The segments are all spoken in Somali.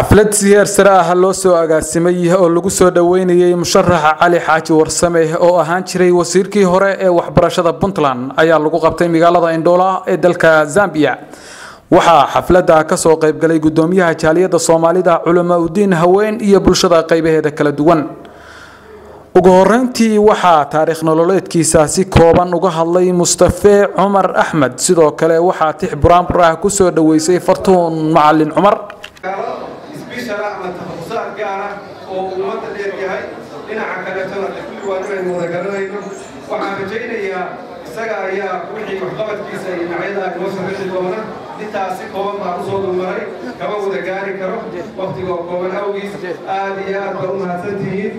xaflad siyaar sare ah loo soo agaasimay oo lagu soo dhoweynayay musharaxa cali xaaji warsame oo ahaan jiray wasiirkii hore ee waxbarashada puntland ayaa lagu qabtay magaalada indhoola ee dalka zambia. Waxaa xafladda ka soo qaybgalay gudoomiyaha jaaliyadda soomaalida culama udiin haween iyo bulshada qaybaheeda kala duwan. Ugu horeyntii waxaa taariikh nololeedkiisa si kooban uga hadlay mustafe cumar axmed sidoo kale waxaa tix buraanbur ah ku soo dhoweysay fartuun macalin cumar inaynu wada garanayno waxaan rajaynayaa isaga ayaa wixii waxqabadkiisa iyo dhinacyada inoo samaxi doona intaas si kooban baan u soo dulmaray kama wada gaari karo. Waktiga oo kooban awgiis aad iyo aad baa u mahadsan tihiin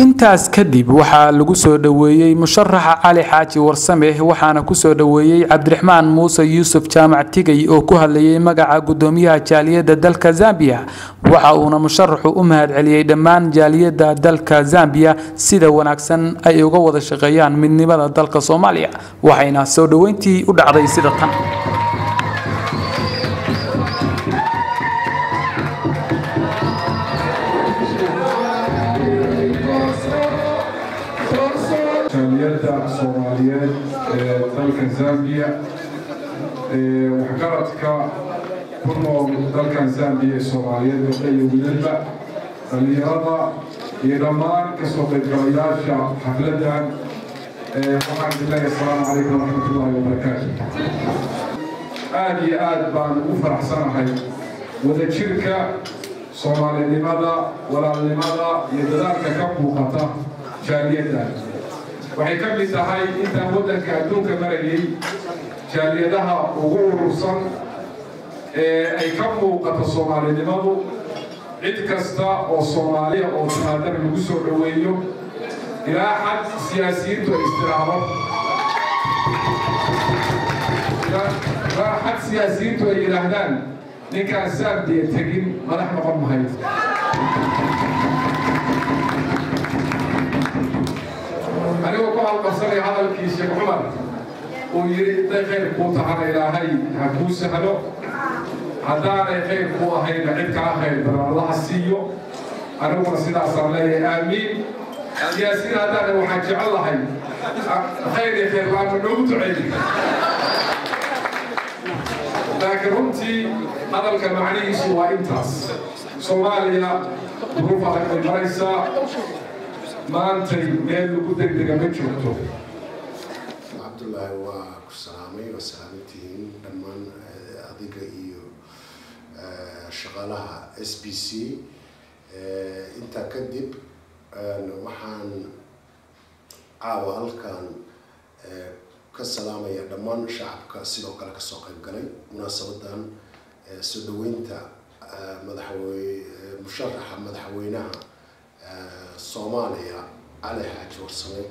intaas kadib waxaa lagu soo dhoweeyey musharaxa cali xaaji warsame waxaana ku soo dhoweeyey cabdiraxmaan muuse yuusuf jaamac tigay oo ku hadlayay magaca gudoomiyaha jaaliyadda dalka zambiya waxa uuna musharaxu u mahadceliyey dhammaan jaaliyadda dalka zambiya sida wanaagsan ay uga wada shaqeeyaan midnimada dalka soomaaliya waxayna soo dhoweyntii u dhacday sida tan jaaliyadda soomaaliyeed ee dalka zambiya waxgaradka ku nool dalkan zambiya ee soomaaliyeed iyo wilalba dhallinyarada iyo dhammaan ka soo qaybgalayaasha xafladdan waxaan dileeya asalaamu calaykum waraxmatullaahi wabarakaatu aad iyo aad baan ugu faraxsanahay wadajirka soomaalinimada walaalnimada iyo dadaalka ka muuqata jaaliyaddan waxay ka mid tahay intaan waddanka adduunka marayay jaaliyadaha ugu urursan ee ay ka muuqato soomaalinimadu cid kasta oo soomaaliya oo timaadana lagu soo dhoweeyo ilaa xad siyaasiyiintu ay xad siyaasiyiintu ay yidhaahdaan ninkaan saambiya tegin madax noqon mahayd ku halqabsanaya hadalkii sheekh cumar uu yidhi hadday khayr kuu tahana ilaahay ha kuu sahlo haddaanay khayr kuu ahayna cid kaa khayr badan allaha siiyo aniguna sidaasaan leeyahay aamiin siyaasiyiin haddaana waxaan jecel lahay khayr iyo khayr laama noogu duceeyi laakiin runtii hadalka macnihiisu waa intaas soomaaliya duruuf adag bay maraysaa maantay meel lagu degdega ma joogto cabdullaahi waa ku salaamay waa salaamantihiin dhammaan adiga iyo shaqaalaha s b c. Intaa kadib waxaan caawa halkan ka salaamaya dhammaan shacabka sidoo kale ka soo qayb galay. Munaasabadan soo dhaweynta madaxwey musharaxa madaxweynaha soomaaliya cali xaaji warsame.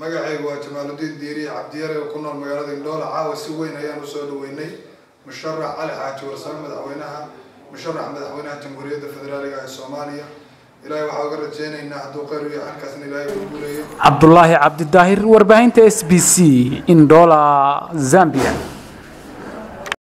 Magacaygu waa jamaaludiin diiri cabdiyare oo ku nool magaalada indhoola caawa si weyn ayaan u soo dhaweynay. Musharax cali xaaji warsame madaxweynaha. Musharax madaxweynaha jamhuuriyadda federaaliga ee soomaaliya. Ilaahay waxaa uga rajeynaynaa hadduu khayr u yahay halkaasna ilaahay uu guuleeyo cabdulaahi cabdidaahir warbaahinta s b c indhoola zambia